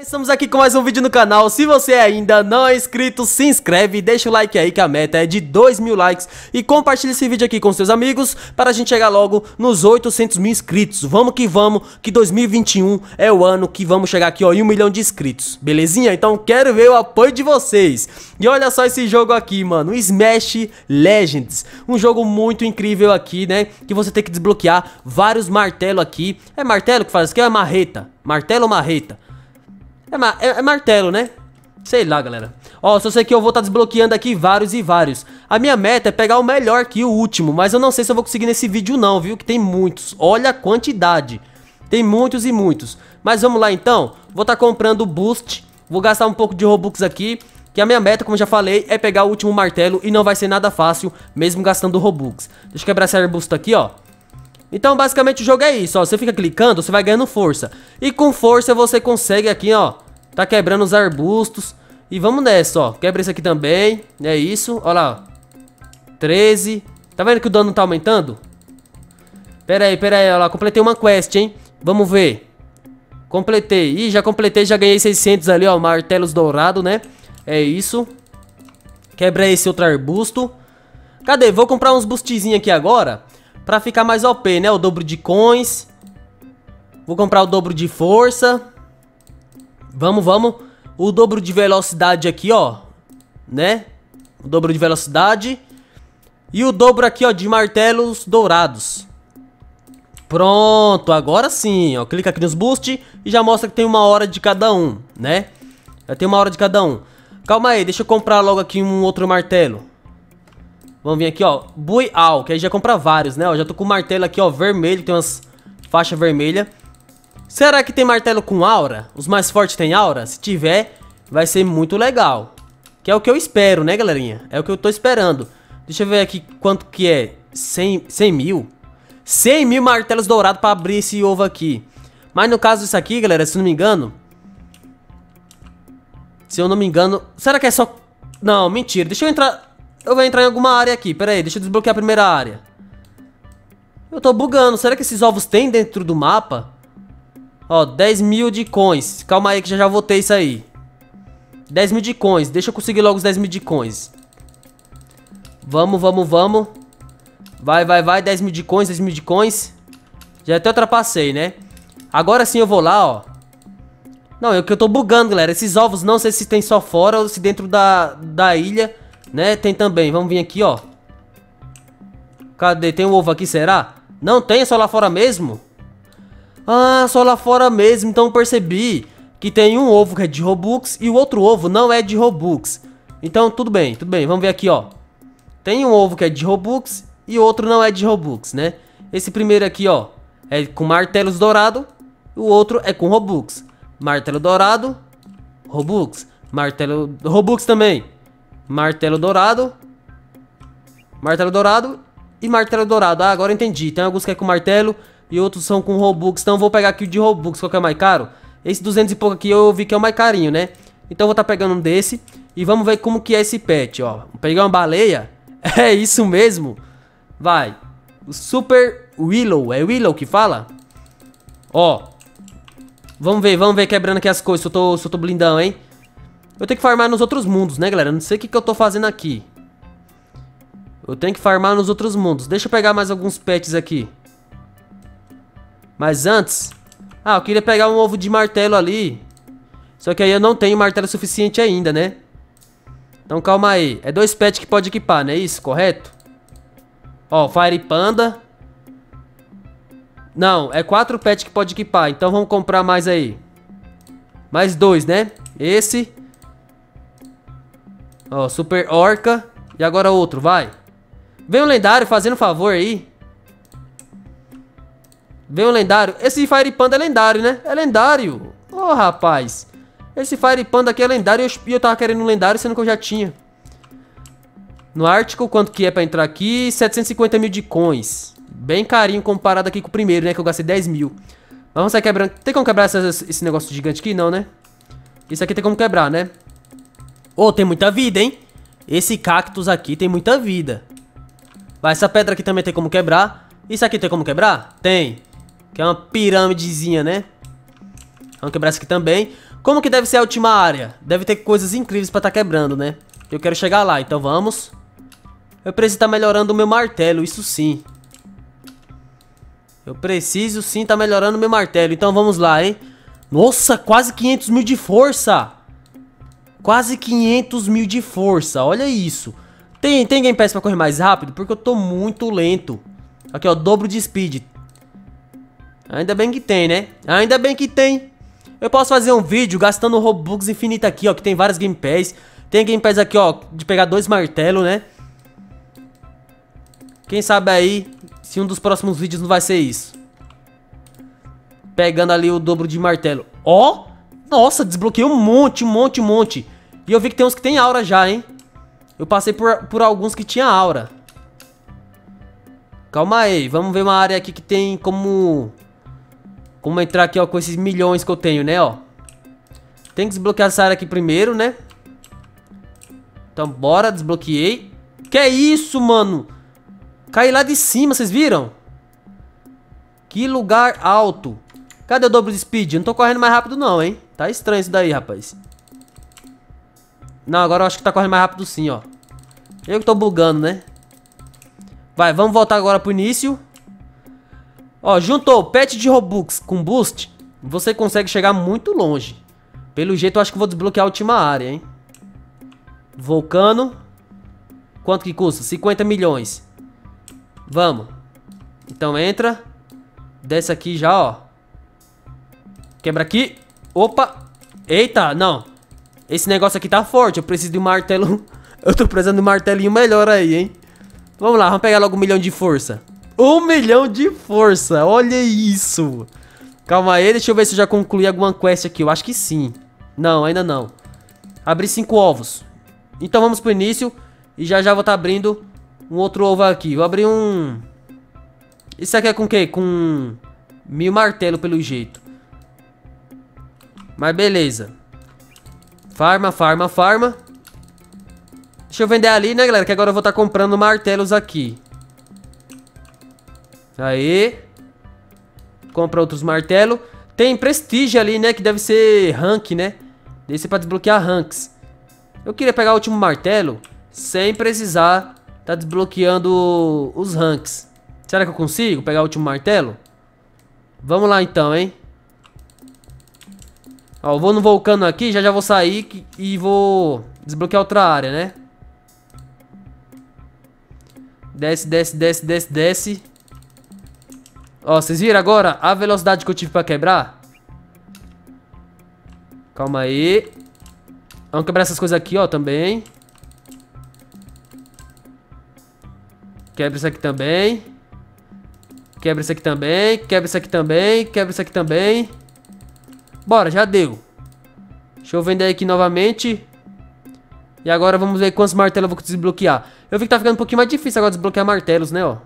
Estamos aqui com mais um vídeo no canal, se você ainda não é inscrito, se inscreve, deixa o like aí que a meta é de 2 mil likes. E compartilha esse vídeo aqui com seus amigos para a gente chegar logo nos 800 mil inscritos. Vamos que vamos, que 2021 é o ano que vamos chegar aqui ó, em um milhão de inscritos, belezinha? Então quero ver o apoio de vocês. E olha só esse jogo aqui mano, Smash Legends. Um jogo muito incrível aqui né, que você tem que desbloquear vários martelos aqui. É martelo que faz? Ou é marreta? Martelo ou marreta? É, ma é, é, martelo, né? Sei lá, galera. Ó, só sei que eu vou estar tá desbloqueando aqui vários e vários. A minha meta é pegar o melhor aqui, o último. Mas eu não sei se eu vou conseguir nesse vídeo não, viu? Que tem muitos. Olha a quantidade. Tem muitos e muitos. Mas vamos lá, então. Vou estar tá comprando o boost. Vou gastar um pouco de Robux aqui. Que a minha meta, como já falei, é pegar o último martelo. E não vai ser nada fácil, mesmo gastando Robux. Deixa eu quebrar esse arbusto aqui, ó. Então, basicamente, o jogo é isso, ó. Você fica clicando, você vai ganhando força. E com força você consegue aqui, ó, tá quebrando os arbustos. E vamos nessa, ó. Quebra esse aqui também. É isso, ó lá. 13. Tá vendo que o dano tá aumentando? Pera aí, pera aí, ó lá. Completei uma quest, hein. Vamos ver. Completei. Ih, já completei, já ganhei 600 ali, ó. Martelos dourados, né? É isso. Quebra esse outro arbusto. Cadê? Vou comprar uns boostzinhos aqui agora. Pra ficar mais OP, né? O dobro de coins. Vou comprar o dobro de força. Vamos, vamos. O dobro de velocidade aqui, ó. Né? O dobro de velocidade. E o dobro aqui, ó, de martelos dourados. Pronto, agora sim, ó. Clica aqui nos boost e já mostra que tem uma hora de cada um, né? Já tem uma hora de cada um. Calma aí, deixa eu comprar logo aqui um outro martelo. Vamos vir aqui, ó. Buial, que aí já compra vários, né? Ó, já tô com o martelo aqui, ó, vermelho, tem umas faixas vermelhas. Será que tem martelo com aura? Os mais fortes tem aura? Se tiver, vai ser muito legal. Que é o que eu espero, né, galerinha? É o que eu tô esperando. Deixa eu ver aqui quanto que é. 100, 100 mil? 100 mil martelos dourados pra abrir esse ovo aqui. Mas no caso disso aqui, galera, se não me engano... Se eu não me engano... Será que é só... Não, mentira. Deixa eu entrar... Eu vou entrar em alguma área aqui. Pera aí, deixa eu desbloquear a primeira área. Eu tô bugando. Será que esses ovos tem dentro do mapa? Ó, 10 mil de coins. Calma aí que já já votei isso aí. 10 mil de coins. Deixa eu conseguir logo os 10 mil de coins. Vamos, vamos, vamos. Vai, vai, vai. 10 mil de coins, 10 mil de coins. Já até ultrapassei, né? Agora sim eu vou lá, ó. Não, é que eu tô bugando, galera. Esses ovos não sei se tem só fora ou se dentro da, da ilha né? Tem também. Vamos vir aqui, ó. Cadê? Tem um ovo aqui, será? Não tem, é só lá fora mesmo? Ah, só lá fora mesmo. Então percebi que tem um ovo que é de Robux e o outro ovo não é de Robux. Então tudo bem, tudo bem. Vamos ver aqui, ó. Tem um ovo que é de Robux e outro não é de Robux, né? Esse primeiro aqui, ó, é com martelos dourado. O outro é com Robux. Martelo dourado, Robux. Martelo Robux também. Martelo dourado. Martelo dourado e martelo dourado. Ah, agora entendi. Tem alguns que é com martelo e outros são com Robux. Então eu vou pegar aqui o de Robux, qual que é mais caro? Esse 200 e pouco aqui eu vi que é o mais carinho, né? Então eu vou estar tá pegando um desse e vamos ver como que é esse pet, ó. Pegar uma baleia. É isso mesmo. Vai. O Super Willow. É Willow que fala? Ó. Vamos ver, vamos ver quebrando aqui as coisas. Se eu tô, se eu tô blindão, hein? Eu tenho que farmar nos outros mundos, né, galera? Não sei o que, que eu tô fazendo aqui. Eu tenho que farmar nos outros mundos. Deixa eu pegar mais alguns pets aqui. Mas antes... Ah, eu queria pegar um ovo de martelo ali. Só que aí eu não tenho martelo suficiente ainda, né? Então calma aí. É dois pets que pode equipar, não é isso? Correto? Ó, Fire Panda. Não, é quatro pets que pode equipar. Então vamos comprar mais aí. Mais dois, né? Esse... Ó, Super Orca. E agora outro, vai. Vem um lendário fazendo favor aí. Vem um lendário. Esse Fire Panda é lendário, né? É lendário. Ô, oh, rapaz. Esse Fire Panda aqui é lendário e eu, tava querendo um lendário, sendo que eu já tinha. No Ártico, quanto que é pra entrar aqui? 750 mil de coins. Bem carinho comparado aqui com o primeiro, né? Que eu gastei 10 mil. Mas vamos sair quebrando. Tem como quebrar esse negócio gigante aqui? Não, né? Isso aqui tem como quebrar, né? Ô, oh, tem muita vida, hein? Esse cactus aqui tem muita vida. Vai, essa pedra aqui também tem como quebrar. Isso aqui tem como quebrar? Tem. Que é uma pirâmidezinha, né? Vamos quebrar isso aqui também. Como que deve ser a última área? Deve ter coisas incríveis pra tá quebrando, né? Eu quero chegar lá, então vamos. Eu preciso estar tá melhorando o meu martelo, isso sim. Eu preciso sim estar tá melhorando o meu martelo, então vamos lá, hein? Nossa, quase 500 mil de força! Quase 500 mil de força, olha isso. Tem, tem Game Pass pra correr mais rápido? Porque eu tô muito lento. Aqui, ó, dobro de speed. Ainda bem que tem, né? Ainda bem que tem. Eu posso fazer um vídeo gastando Robux infinito aqui, ó, que tem vários Game Pass. Tem Game Pass aqui, ó, de pegar dois martelos, né? Quem sabe aí, se um dos próximos vídeos não vai ser isso. Pegando ali o dobro de martelo. Ó! Nossa, desbloqueei um monte, um monte, um monte. E eu vi que tem uns que tem aura já, hein? Eu passei por, por alguns que tinha aura. Calma aí, vamos ver uma área aqui que tem como... Como entrar aqui, ó, com esses milhões que eu tenho, né, ó. Tem que desbloquear essa área aqui primeiro, né? Então, bora, desbloqueei. Que é isso, mano? Caí lá de cima, vocês viram? Que lugar alto. Cadê o dobro de speed? Eu não tô correndo mais rápido não, hein? Tá estranho isso daí, rapaz. Não, agora eu acho que tá correndo mais rápido sim, ó. Eu que tô bugando, né? Vai, vamos voltar agora pro início. Ó, juntou pet de Robux com boost, você consegue chegar muito longe. Pelo jeito, eu acho que vou desbloquear a última área, hein? Vulcano. Quanto que custa? 50 milhões. Vamos. Então entra. Desce aqui já, ó. Quebra aqui. Opa. Eita, não. Esse negócio aqui tá forte. Eu preciso de um martelo. Eu tô precisando de um martelinho melhor aí, hein? Vamos lá, vamos pegar logo um milhão de força. Um milhão de força. Olha isso. Calma aí, deixa eu ver se eu já concluí alguma quest aqui. Eu acho que sim. Não, ainda não. Abri cinco ovos. Então vamos pro início. E já já vou estar tá abrindo um outro ovo aqui. Vou abrir um... Isso aqui é com o quê? Com mil martelo pelo jeito. Mas beleza. Farma, farma, farma. Deixa eu vender ali, né, galera? Que agora eu vou estar tá comprando martelos aqui. Aí. Compra outros martelos. Tem prestígio ali, né? Que deve ser rank, né? Deve ser pra desbloquear ranks. Eu queria pegar o último martelo sem precisar tá desbloqueando os ranks. Será que eu consigo pegar o último martelo? Vamos lá então, hein? Ó, eu vou no vulcano aqui, já já vou sair e vou desbloquear outra área, né? Desce, desce, desce, desce, desce. Ó, vocês viram agora a velocidade que eu tive pra quebrar? Calma aí. Vamos quebrar essas coisas aqui, ó, também. Quebra isso aqui também. Quebra isso aqui também. Quebra isso aqui também. Quebra isso aqui também. Bora, já deu. Deixa eu vender aqui novamente. E agora vamos ver quantos martelos eu vou desbloquear. Eu vi que tá ficando um pouquinho mais difícil agora desbloquear martelos, né, ó.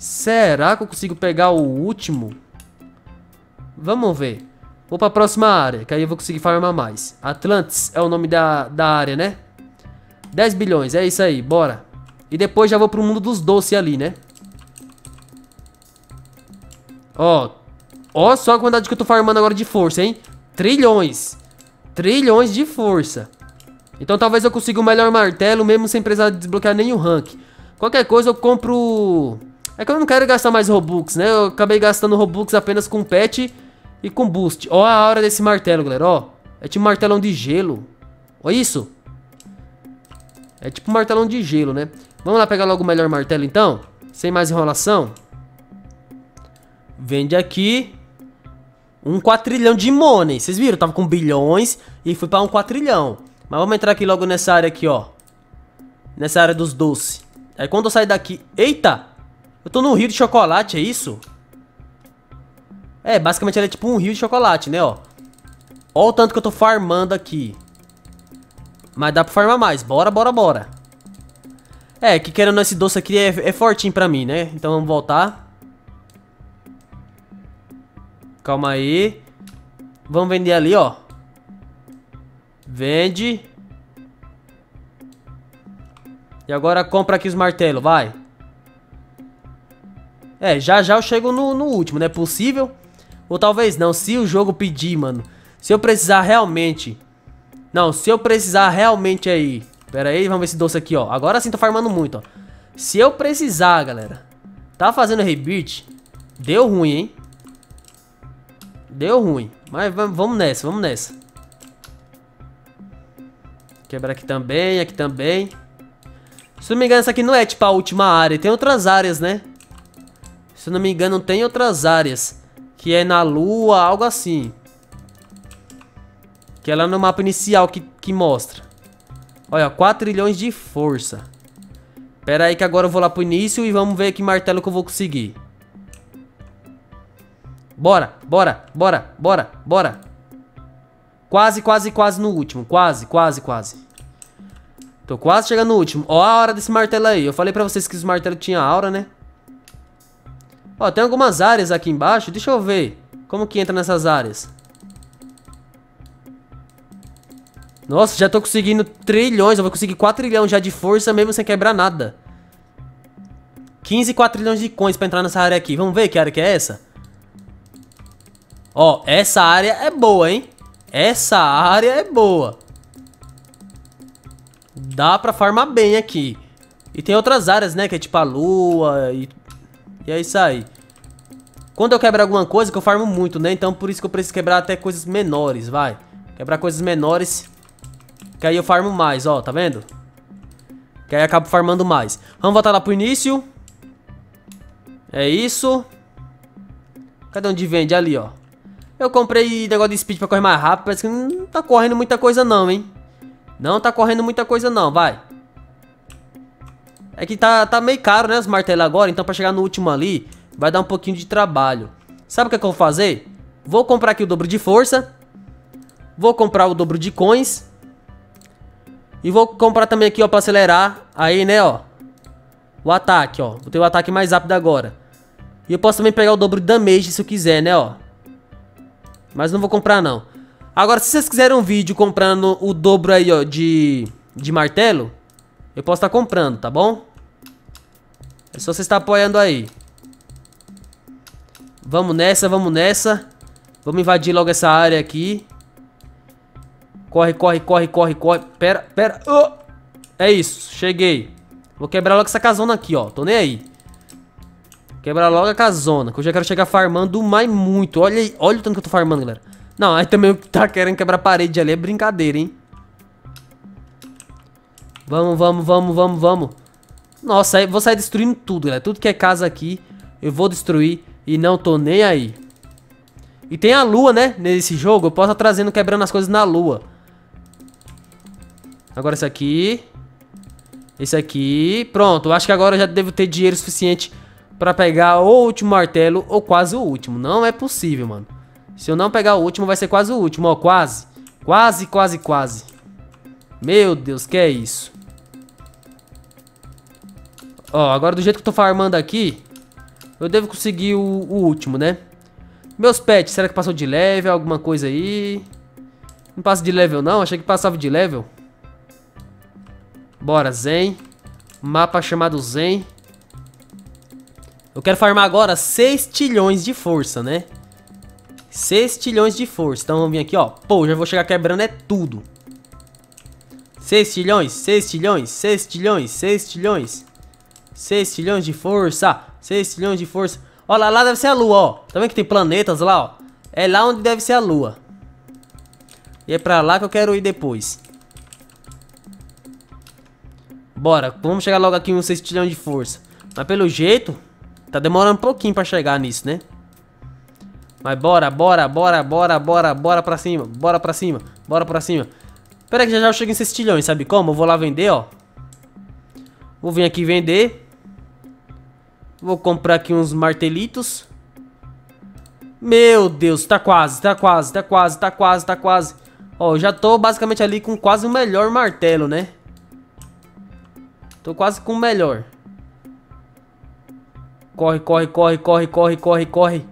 Será que eu consigo pegar o último? Vamos ver. Vou pra próxima área, que aí eu vou conseguir farmar mais. Atlantis é o nome da, da área, né? 10 bilhões, é isso aí, bora. E depois já vou pro mundo dos doces ali, né? Ó, Ó só a quantidade que eu tô farmando agora de força, hein? Trilhões. Trilhões de força. Então talvez eu consiga o melhor martelo mesmo sem precisar desbloquear nenhum rank. Qualquer coisa eu compro... É que eu não quero gastar mais Robux, né? Eu acabei gastando Robux apenas com pet e com boost. Ó a hora desse martelo, galera, ó. É tipo martelão de gelo. Olha isso. É tipo martelão de gelo, né? Vamos lá pegar logo o melhor martelo, então? Sem mais enrolação. Vende aqui. Um quatrilhão de money. Vocês viram? Tava com bilhões e fui pra um quatrilhão. Mas vamos entrar aqui logo nessa área aqui, ó. Nessa área dos doces. Aí quando eu sair daqui... Eita! Eu tô num rio de chocolate, é isso? É, basicamente ela é tipo um rio de chocolate, né, ó. Ó o tanto que eu tô farmando aqui. Mas dá pra farmar mais. Bora, bora, bora. É, que querendo esse doce aqui é, é fortinho pra mim, né? Então vamos voltar. Calma aí. Vamos vender ali, ó. Vende. E agora compra aqui os martelos, vai. É, já já eu chego no, no último, não é possível? Ou talvez não, se o jogo pedir, mano. Se eu precisar realmente... Não, se eu precisar realmente aí... Pera aí, vamos ver esse doce aqui, ó. Agora sim tô farmando muito, ó. Se eu precisar, galera... Tá fazendo rebirth... Deu ruim, hein? Deu ruim. Mas vamos nessa, vamos nessa. Quebrar aqui também, aqui também. Se não me engano, essa aqui não é tipo a última área. Tem outras áreas, né? Se não me engano, tem outras áreas. Que é na lua, algo assim. Que é lá no mapa inicial que, que mostra. Olha, 4 trilhões de força. Pera aí que agora eu vou lá pro início e vamos ver que martelo que eu vou conseguir. Bora, bora, bora, bora, bora. Quase, quase, quase no último. Quase, quase, quase. Tô quase chegando no último. Ó a hora desse martelo aí. Eu falei pra vocês que os martelos tinham aura, né? Ó, tem algumas áreas aqui embaixo. Deixa eu ver. Como que entra nessas áreas? Nossa, já tô conseguindo trilhões. Eu vou conseguir 4 trilhões já de força mesmo sem quebrar nada. 15 4 trilhões de coins pra entrar nessa área aqui. Vamos ver que área que é essa? Ó, essa área é boa, hein? Essa área é boa. Dá pra farmar bem aqui. E tem outras áreas, né? Que é tipo a lua e... E é isso aí. Quando eu quebro alguma coisa, que eu farmo muito, né? Então por isso que eu preciso quebrar até coisas menores, vai. Quebrar coisas menores. Que aí eu farmo mais, ó, tá vendo? Que aí eu acabo farmando mais. Vamos voltar lá pro início. É isso. Cadê onde vende? Ali, ó. Eu comprei negócio de speed pra correr mais rápido. Parece que não tá correndo muita coisa não, hein? Não tá correndo muita coisa não, vai. É que tá, tá meio caro, né, os martelos agora. Então pra chegar no último ali, vai dar um pouquinho de trabalho. Sabe o que, é que eu vou fazer? Vou comprar aqui o dobro de força. Vou comprar o dobro de coins. E vou comprar também aqui, ó, pra acelerar. Aí, né, ó. O ataque, ó. Vou ter o ataque mais rápido agora. E eu posso também pegar o dobro de damage se eu quiser, né, ó. Mas não vou comprar, não. Agora, se vocês quiserem um vídeo comprando o dobro aí, ó, de, de martelo, eu posso estar tá comprando, tá bom? É só você estar apoiando aí. Vamos nessa, vamos nessa. Vamos invadir logo essa área aqui. Corre, corre, corre, corre, corre. Pera, pera. Oh! É isso, cheguei. Vou quebrar logo essa casona aqui, ó. Tô nem aí. Quebrar logo a casona, que eu já quero chegar farmando mais muito. Olha aí, olha o tanto que eu tô farmando, galera. Não, aí também tá querendo quebrar a parede ali, é brincadeira, hein. Vamos, vamos, vamos, vamos, vamos. Nossa, vou sair destruindo tudo, galera. Tudo que é casa aqui, eu vou destruir e não tô nem aí. E tem a lua, né, nesse jogo. Eu posso estar trazendo, quebrando as coisas na lua. Agora esse aqui. Esse aqui. Pronto, acho que agora eu já devo ter dinheiro suficiente pra pegar o último martelo ou quase o último. Não é possível, mano. Se eu não pegar o último, vai ser quase o último, ó. Quase. Quase, quase, quase. Meu Deus, que é isso? Ó, agora do jeito que eu tô farmando aqui, eu devo conseguir o, o último, né? Meus pets, será que passou de level? Alguma coisa aí? Não passa de level não? Achei que passava de level. Bora, Zen. Mapa chamado Zen. Eu quero farmar agora 6 tilhões de força, né? 6 tilhões de força. Então vamos vir aqui, ó. Pô, já vou chegar quebrando é tudo. 6 tilhões, 6 tilhões, 6 tilhões, 6 tilhões. 6 tilhões de força. 6 tilhões de força. Ó, lá, lá deve ser a lua, ó. Tá vendo que tem planetas lá, ó? É lá onde deve ser a lua. E é pra lá que eu quero ir depois. Bora, vamos chegar logo aqui em um 6 tilhões de força. Mas pelo jeito, Tá demorando um pouquinho pra chegar nisso, né? Mas bora, bora, bora, bora, bora, bora pra cima, bora pra cima, bora pra cima. Pera que já já eu chego em 6 tilhões, sabe como? Eu vou lá vender, ó. Vou vir aqui vender. Vou comprar aqui uns martelitos. Meu Deus, tá quase, tá quase, tá quase, tá quase, tá quase. Ó, já tô basicamente ali com quase o melhor martelo, né? Tô quase com o melhor. Corre, corre, corre, corre, corre, corre, corre.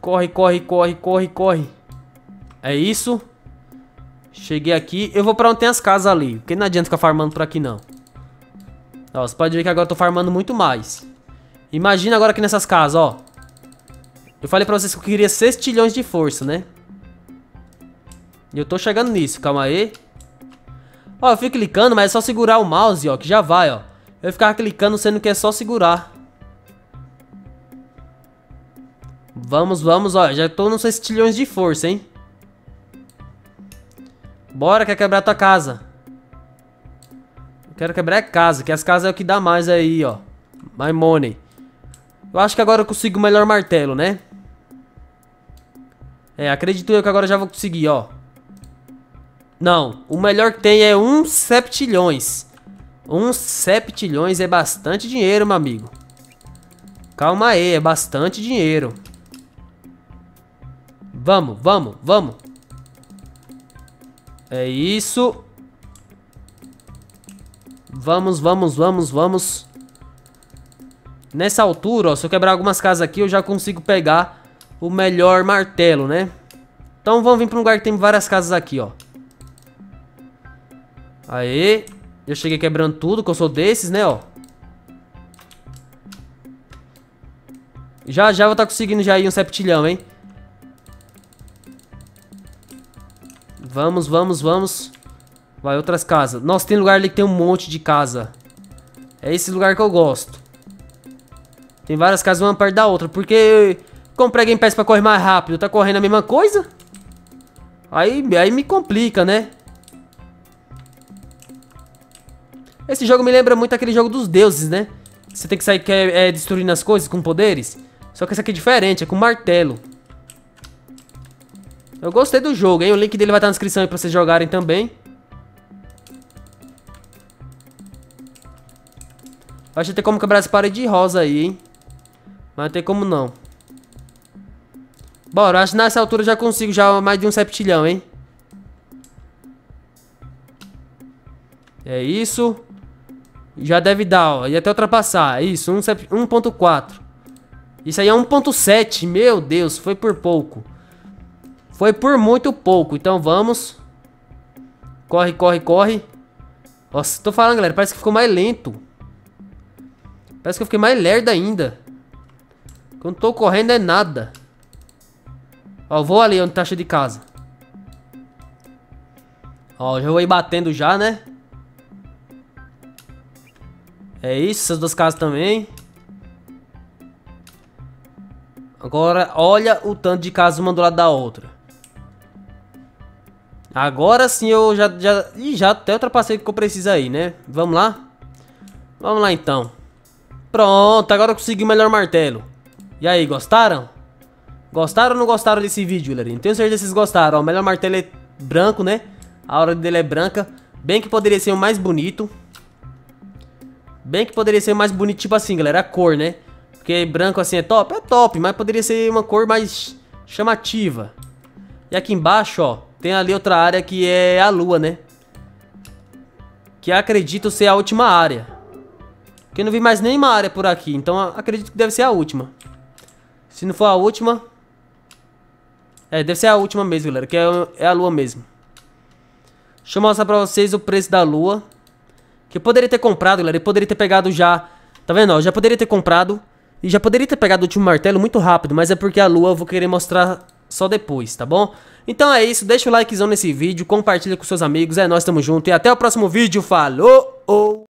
Corre, corre, corre, corre, corre. É isso. Cheguei aqui. Eu vou pra onde tem as casas ali. Porque não adianta ficar farmando por aqui, não. Ó, você pode ver que agora eu tô farmando muito mais. Imagina agora aqui nessas casas, ó. Eu falei pra vocês que eu queria 6 tilhões de força, né? E eu tô chegando nisso, calma aí. Ó, eu fico clicando, mas é só segurar o mouse, ó, que já vai, ó. Eu ficava clicando sendo que é só segurar. Vamos, vamos, ó. Já tô nos 6 trilhões de força, hein? Bora, quer quebrar tua casa. Quero quebrar casa, que as casas é o que dá mais aí, ó. My money. Eu acho que agora eu consigo o melhor martelo, né? É, acredito eu que agora já vou conseguir, ó. Não, o melhor que tem é um septilhões. Um septilhões é bastante dinheiro, meu amigo. Calma aí, é bastante dinheiro. Vamos, vamos, vamos. É isso. Vamos, vamos, vamos, vamos. Nessa altura, ó, se eu quebrar algumas casas aqui, eu já consigo pegar o melhor martelo, né? Então vamos vir para um lugar que tem várias casas aqui, ó. Aê. Eu cheguei quebrando tudo, que eu sou desses, né, ó. Já, já vou estar tá conseguindo já ir um septilhão, hein. Vamos, vamos, vamos. Vai, outras casas. Nossa, tem lugar ali que tem um monte de casa. É esse lugar que eu gosto. Tem várias casas uma perto da outra. Porque comprei Game Pass pra correr mais rápido. Tá correndo a mesma coisa? Aí, aí me complica, né? Esse jogo me lembra muito aquele jogo dos deuses, né? Você tem que sair é, é, destruindo as coisas com poderes. Só que esse aqui é diferente, é com martelo. Eu gostei do jogo, hein? O link dele vai estar na descrição aí pra vocês jogarem também. Acho que tem como quebrar essa parede rosa aí, hein? Mas não tem como não. Bora, acho que nessa altura já consigo já mais de um septilhão, hein? É isso. Já deve dar, ó. E até ultrapassar. Isso, 1.4. Isso aí é 1.7. Meu Deus, foi por pouco. Foi por muito pouco. Então vamos. Corre, corre, corre. Nossa, tô falando, galera. Parece que ficou mais lento. Parece que eu fiquei mais lerdo ainda. Quando tô correndo é nada. Ó, vou ali onde tá cheio de casa. Ó, já vou ir batendo já, né? É isso, essas duas casas também. Agora, olha o tanto de casas uma do lado da outra. Agora sim eu já, já, já até ultrapassei o que eu preciso aí, né? Vamos lá? Vamos lá então. Pronto, agora eu consegui o melhor martelo. E aí, gostaram? Gostaram ou não gostaram desse vídeo, galera? Tenho certeza que vocês gostaram. Ó, o melhor martelo é branco, né? A hora dele é branca. Bem que poderia ser o mais bonito. Bem que poderia ser mais bonito, tipo assim, galera, a cor, né? Porque branco assim é top? É top, mas poderia ser uma cor mais chamativa. E aqui embaixo, ó, tem ali outra área que é a lua, né? Que acredito ser a última área. Porque eu não vi mais nenhuma área por aqui, então acredito que deve ser a última. Se não for a última... É, deve ser a última mesmo, galera, que é, é a lua mesmo. Deixa eu mostrar pra vocês o preço da lua. Que eu poderia ter comprado, galera. Eu poderia ter pegado já... Tá vendo, ó? Já poderia ter comprado. E já poderia ter pegado o último martelo muito rápido. Mas é porque a lua eu vou querer mostrar só depois, tá bom? Então é isso. Deixa o likezão nesse vídeo. Compartilha com seus amigos. É, nós tamo junto. E até o próximo vídeo. Falou!